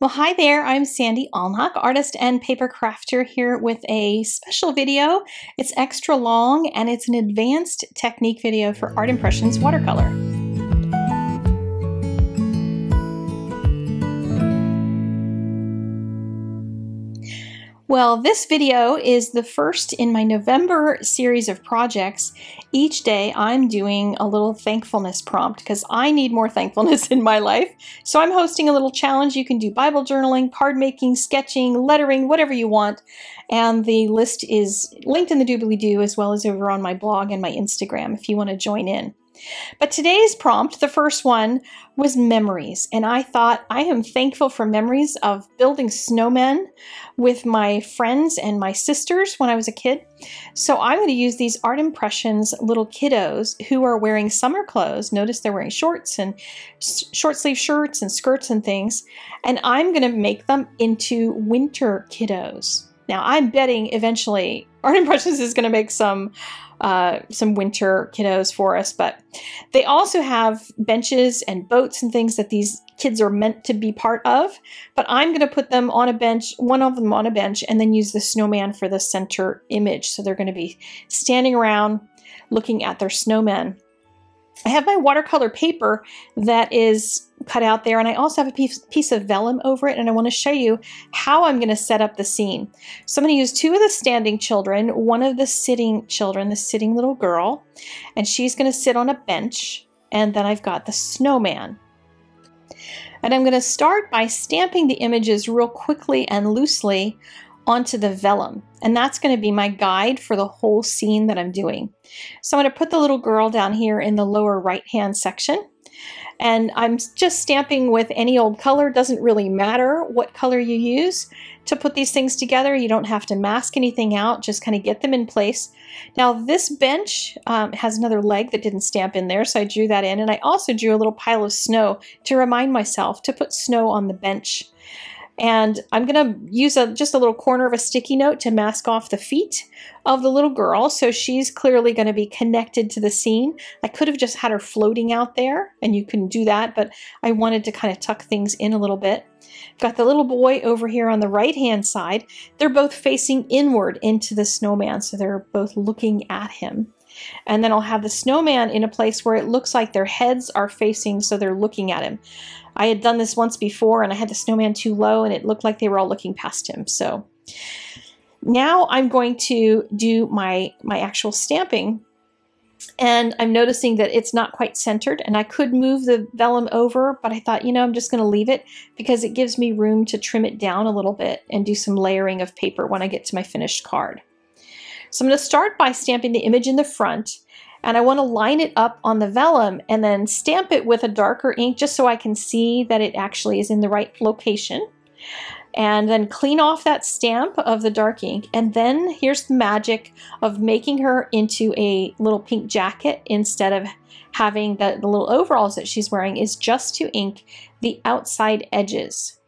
Well, hi there. I'm Sandy Allnock, artist and paper crafter here with a special video. It's extra long and it's an advanced technique video for Art Impressions watercolor. Well, this video is the first in my November series of projects. Each day I'm doing a little thankfulness prompt because I need more thankfulness in my life. So I'm hosting a little challenge. You can do Bible journaling, card making, sketching, lettering, whatever you want. And the list is linked in the doobly-doo as well as over on my blog and my Instagram if you want to join in. But today's prompt, the first one, was memories. And I thought I am thankful for memories of building snowmen with my friends and my sisters when I was a kid. So I'm going to use these Art Impressions little kiddos who are wearing summer clothes. Notice they're wearing shorts and short sleeve shirts and skirts and things. And I'm going to make them into winter kiddos. Now I'm betting eventually Art Impressions is going to make some uh, some winter kiddos for us. But they also have benches and boats and things that these kids are meant to be part of. But I'm going to put them on a bench, one of them on a bench, and then use the snowman for the center image. So they're going to be standing around looking at their snowmen. I have my watercolor paper that is cut out there and I also have a piece, piece of vellum over it and I want to show you how I'm going to set up the scene. So I'm going to use two of the standing children, one of the sitting children, the sitting little girl, and she's going to sit on a bench and then I've got the snowman. And I'm going to start by stamping the images real quickly and loosely onto the vellum. And that's going to be my guide for the whole scene that I'm doing. So I'm going to put the little girl down here in the lower right hand section. And I'm just stamping with any old color. Doesn't really matter what color you use to put these things together. You don't have to mask anything out, just kind of get them in place. Now this bench um, has another leg that didn't stamp in there, so I drew that in. And I also drew a little pile of snow to remind myself to put snow on the bench. And I'm going to use a, just a little corner of a sticky note to mask off the feet of the little girl. So she's clearly going to be connected to the scene. I could have just had her floating out there and you can do that, but I wanted to kind of tuck things in a little bit. Got the little boy over here on the right hand side. They're both facing inward into the snowman. So they're both looking at him. And then I'll have the snowman in a place where it looks like their heads are facing so they're looking at him. I had done this once before and I had the snowman too low and it looked like they were all looking past him. So now I'm going to do my, my actual stamping and I'm noticing that it's not quite centered and I could move the vellum over, but I thought, you know, I'm just going to leave it because it gives me room to trim it down a little bit and do some layering of paper when I get to my finished card. So I'm going to start by stamping the image in the front and I want to line it up on the vellum and then stamp it with a darker ink just so I can see that it actually is in the right location. And then clean off that stamp of the dark ink. And then here's the magic of making her into a little pink jacket instead of having the, the little overalls that she's wearing is just to ink the outside edges.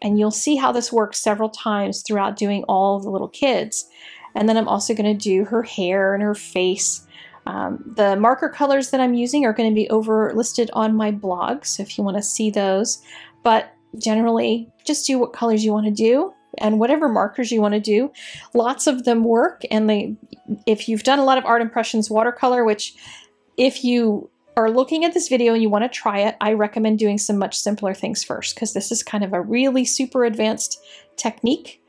And you'll see how this works several times throughout doing all the little kids. And then I'm also going to do her hair and her face. Um, the marker colors that I'm using are going to be over listed on my blog, so if you want to see those. But generally, just do what colors you want to do and whatever markers you want to do. Lots of them work, and they, if you've done a lot of art impressions watercolor, which if you are looking at this video and you want to try it, I recommend doing some much simpler things first because this is kind of a really super advanced technique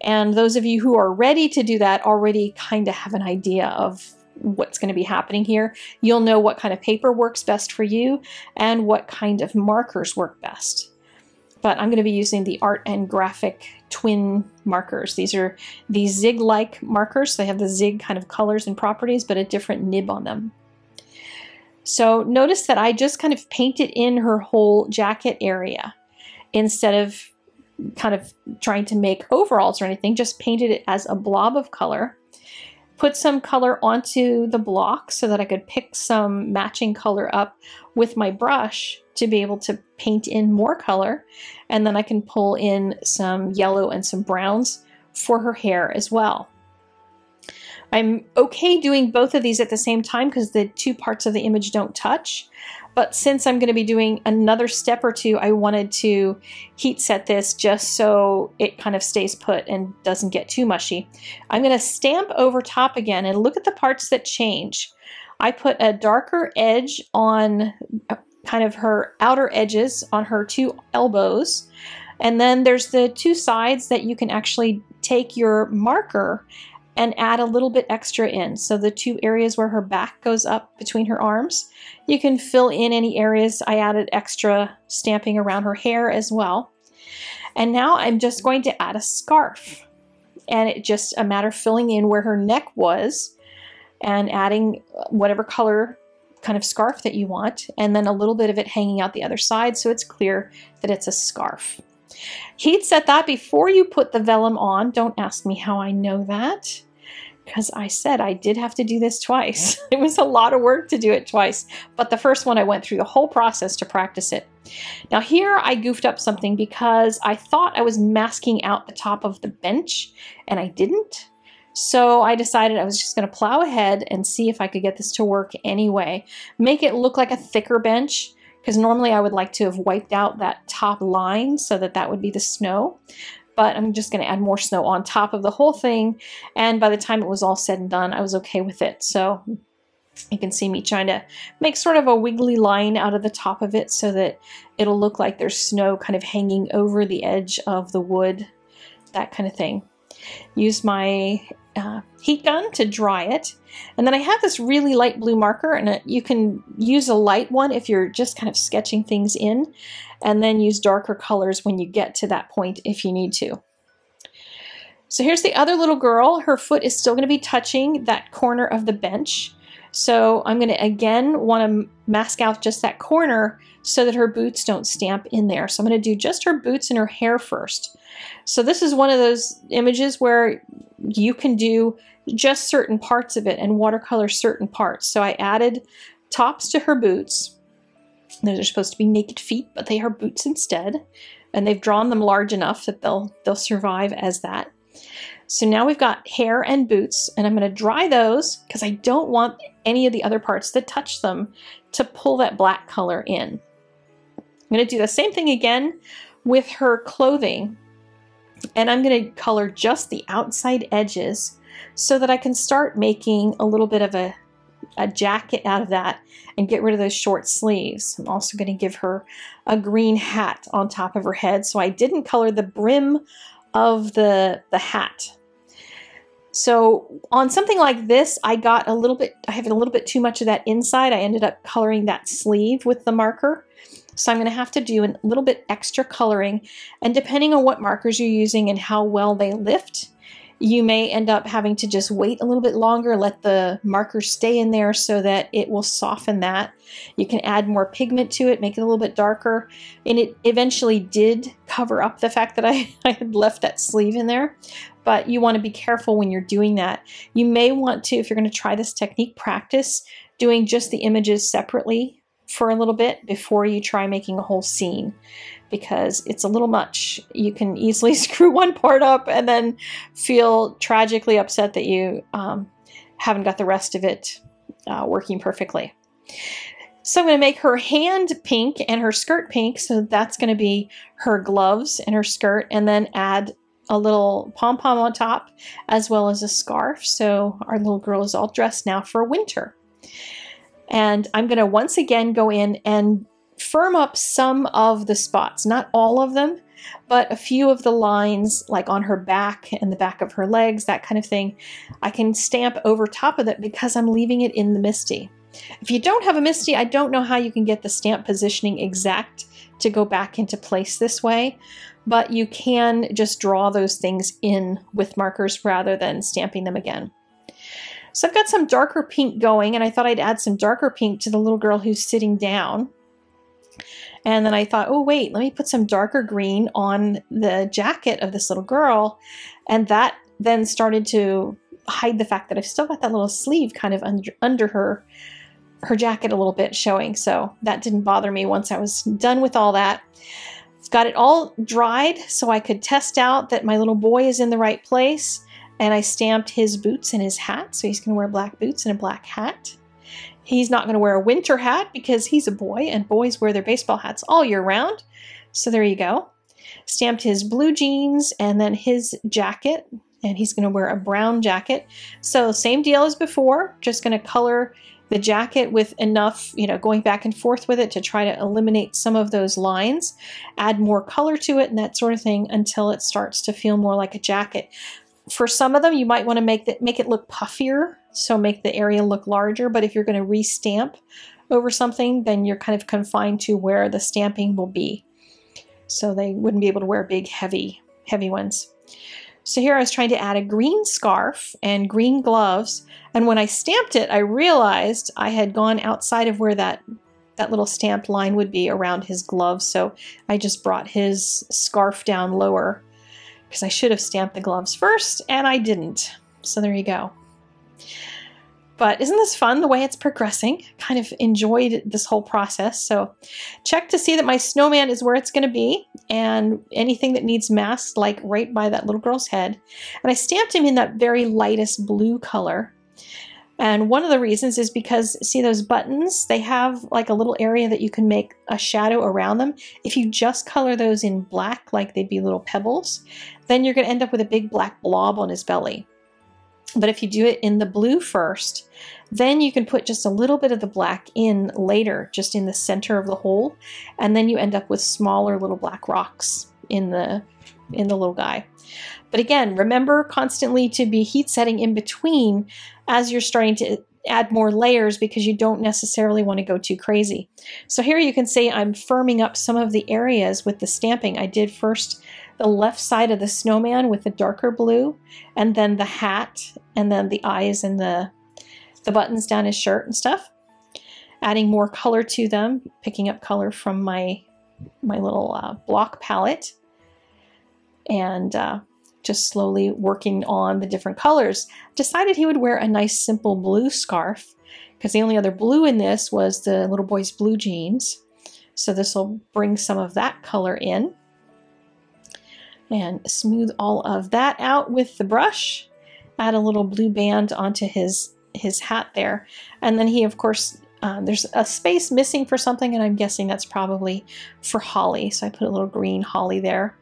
and those of you who are ready to do that already kind of have an idea of what's going to be happening here. You'll know what kind of paper works best for you and what kind of markers work best. But I'm going to be using the Art and Graphic twin markers. These are these zig-like markers. They have the zig kind of colors and properties, but a different nib on them. So notice that I just kind of painted in her whole jacket area instead of kind of trying to make overalls or anything, just painted it as a blob of color. Put some color onto the block so that I could pick some matching color up with my brush to be able to paint in more color. And then I can pull in some yellow and some browns for her hair as well. I'm okay doing both of these at the same time because the two parts of the image don't touch. But since I'm going to be doing another step or two, I wanted to heat set this just so it kind of stays put and doesn't get too mushy. I'm going to stamp over top again and look at the parts that change. I put a darker edge on uh, kind of her outer edges on her two elbows. And then there's the two sides that you can actually take your marker and add a little bit extra in. So the two areas where her back goes up between her arms, you can fill in any areas. I added extra stamping around her hair as well. And now I'm just going to add a scarf. And it's just a matter of filling in where her neck was and adding whatever color kind of scarf that you want, and then a little bit of it hanging out the other side so it's clear that it's a scarf. Heat set that before you put the vellum on. Don't ask me how I know that because I said I did have to do this twice. it was a lot of work to do it twice, but the first one I went through the whole process to practice it. Now here I goofed up something because I thought I was masking out the top of the bench and I didn't. So I decided I was just going to plow ahead and see if I could get this to work anyway. Make it look like a thicker bench because normally I would like to have wiped out that top line so that that would be the snow but I'm just going to add more snow on top of the whole thing. And by the time it was all said and done, I was okay with it. So you can see me trying to make sort of a wiggly line out of the top of it so that it'll look like there's snow kind of hanging over the edge of the wood, that kind of thing. Use my uh, heat gun to dry it. And then I have this really light blue marker, and it, you can use a light one if you're just kind of sketching things in, and then use darker colors when you get to that point if you need to. So here's the other little girl. Her foot is still going to be touching that corner of the bench. So I'm going to again want to mask out just that corner so that her boots don't stamp in there. So I'm going to do just her boots and her hair first. So this is one of those images where you can do just certain parts of it and watercolor certain parts. So I added tops to her boots. Those are supposed to be naked feet, but they are boots instead. And they've drawn them large enough that they'll they'll survive as that. So now we've got hair and boots, and I'm going to dry those because I don't want any of the other parts that touch them to pull that black color in. I'm going to do the same thing again with her clothing, and I'm going to color just the outside edges so that I can start making a little bit of a, a jacket out of that and get rid of those short sleeves. I'm also going to give her a green hat on top of her head, so I didn't color the brim of the, the hat. So on something like this, I got a little bit, I have a little bit too much of that inside. I ended up coloring that sleeve with the marker. So I'm going to have to do a little bit extra coloring. And depending on what markers you're using and how well they lift, you may end up having to just wait a little bit longer, let the marker stay in there so that it will soften that. You can add more pigment to it, make it a little bit darker. And it eventually did cover up the fact that I, I had left that sleeve in there. But you want to be careful when you're doing that. You may want to, if you're going to try this technique, practice doing just the images separately for a little bit before you try making a whole scene because it's a little much. You can easily screw one part up and then feel tragically upset that you um, haven't got the rest of it uh, working perfectly. So I'm going to make her hand pink and her skirt pink. So that's going to be her gloves and her skirt and then add a little pom-pom on top as well as a scarf. So our little girl is all dressed now for winter. And I'm going to once again go in and firm up some of the spots, not all of them, but a few of the lines like on her back and the back of her legs, that kind of thing, I can stamp over top of it because I'm leaving it in the MISTI. If you don't have a MISTI, I don't know how you can get the stamp positioning exact to go back into place this way, but you can just draw those things in with markers rather than stamping them again. So I've got some darker pink going, and I thought I'd add some darker pink to the little girl who's sitting down. And then I thought, oh, wait, let me put some darker green on the jacket of this little girl. And that then started to hide the fact that I've still got that little sleeve kind of under, under her her jacket a little bit showing. So that didn't bother me once I was done with all that. Got it all dried so I could test out that my little boy is in the right place. And I stamped his boots and his hat, so he's going to wear black boots and a black hat. He's not going to wear a winter hat because he's a boy, and boys wear their baseball hats all year round. So there you go. Stamped his blue jeans and then his jacket, and he's going to wear a brown jacket. So same deal as before, just going to color the jacket with enough, you know, going back and forth with it to try to eliminate some of those lines, add more color to it and that sort of thing until it starts to feel more like a jacket. For some of them, you might want to make that make it look puffier so make the area look larger. But if you're going to restamp over something, then you're kind of confined to where the stamping will be. So they wouldn't be able to wear big, heavy, heavy ones. So here I was trying to add a green scarf and green gloves. And when I stamped it, I realized I had gone outside of where that, that little stamped line would be around his gloves. So I just brought his scarf down lower because I should have stamped the gloves first and I didn't. So there you go. But isn't this fun the way it's progressing? Kind of enjoyed this whole process. So check to see that my snowman is where it's going to be and anything that needs masked like right by that little girl's head. And I stamped him in that very lightest blue color. And one of the reasons is because, see those buttons? They have like a little area that you can make a shadow around them. If you just color those in black, like they'd be little pebbles, then you're going to end up with a big black blob on his belly. But if you do it in the blue first, then you can put just a little bit of the black in later, just in the center of the hole, and then you end up with smaller little black rocks in the in the little guy. But again, remember constantly to be heat setting in between as you're starting to add more layers because you don't necessarily want to go too crazy. So here you can see I'm firming up some of the areas with the stamping. I did first the left side of the snowman with the darker blue, and then the hat, and then the eyes and the, the buttons down his shirt and stuff. Adding more color to them, picking up color from my, my little uh, block palette, and uh, just slowly working on the different colors. Decided he would wear a nice simple blue scarf because the only other blue in this was the little boy's blue jeans. So this will bring some of that color in and smooth all of that out with the brush. Add a little blue band onto his, his hat there. And then he, of course, um, there's a space missing for something, and I'm guessing that's probably for holly. So I put a little green holly there.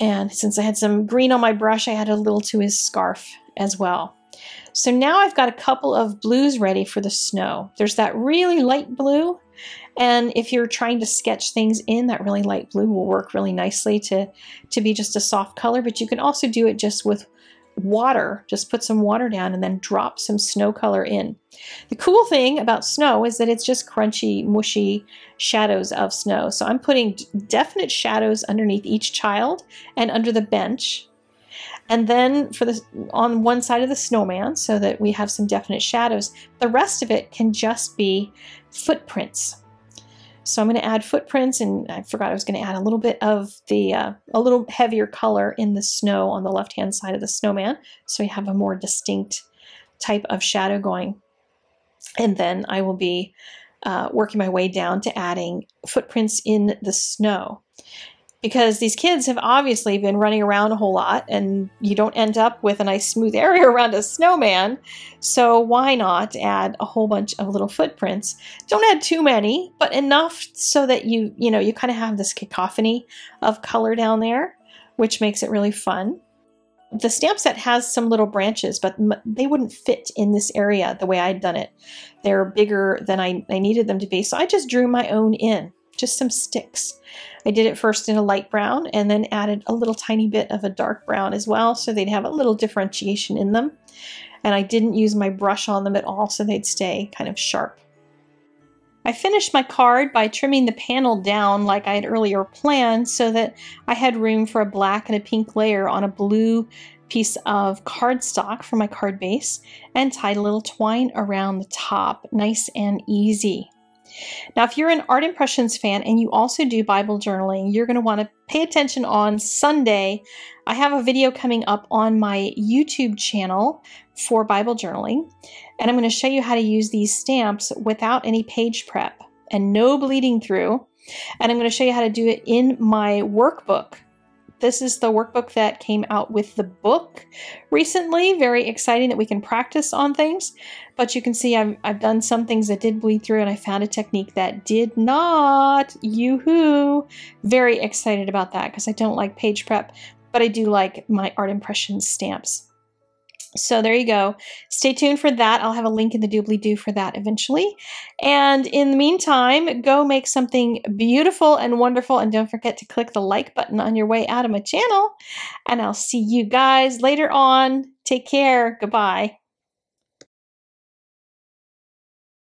And since I had some green on my brush, I added a little to his scarf as well. So now I've got a couple of blues ready for the snow. There's that really light blue, and if you're trying to sketch things in, that really light blue will work really nicely to, to be just a soft color, but you can also do it just with water. Just put some water down and then drop some snow color in. The cool thing about snow is that it's just crunchy, mushy shadows of snow. So I'm putting definite shadows underneath each child and under the bench. And then for the on one side of the snowman so that we have some definite shadows. The rest of it can just be footprints. So I'm going to add footprints and I forgot I was going to add a little bit of the, uh, a little heavier color in the snow on the left-hand side of the snowman. So we have a more distinct type of shadow going. And then I will be uh, working my way down to adding footprints in the snow because these kids have obviously been running around a whole lot and you don't end up with a nice smooth area around a snowman. So why not add a whole bunch of little footprints? Don't add too many, but enough so that you, you know, you kind of have this cacophony of color down there, which makes it really fun. The stamp set has some little branches, but they wouldn't fit in this area the way I'd done it. They're bigger than I, I needed them to be, so I just drew my own in just some sticks. I did it first in a light brown and then added a little tiny bit of a dark brown as well so they'd have a little differentiation in them. And I didn't use my brush on them at all so they'd stay kind of sharp. I finished my card by trimming the panel down like I had earlier planned so that I had room for a black and a pink layer on a blue piece of cardstock for my card base and tied a little twine around the top, nice and easy. Now, if you're an Art Impressions fan and you also do Bible journaling, you're going to want to pay attention on Sunday. I have a video coming up on my YouTube channel for Bible journaling, and I'm going to show you how to use these stamps without any page prep and no bleeding through. And I'm going to show you how to do it in my workbook this is the workbook that came out with the book recently. Very exciting that we can practice on things. But you can see I've, I've done some things that did bleed through and I found a technique that did not. Yoo-hoo! Very excited about that because I don't like page prep, but I do like my art impression stamps. So there you go. Stay tuned for that. I'll have a link in the doobly doo for that eventually. And in the meantime, go make something beautiful and wonderful. And don't forget to click the like button on your way out of my channel. And I'll see you guys later on. Take care. Goodbye.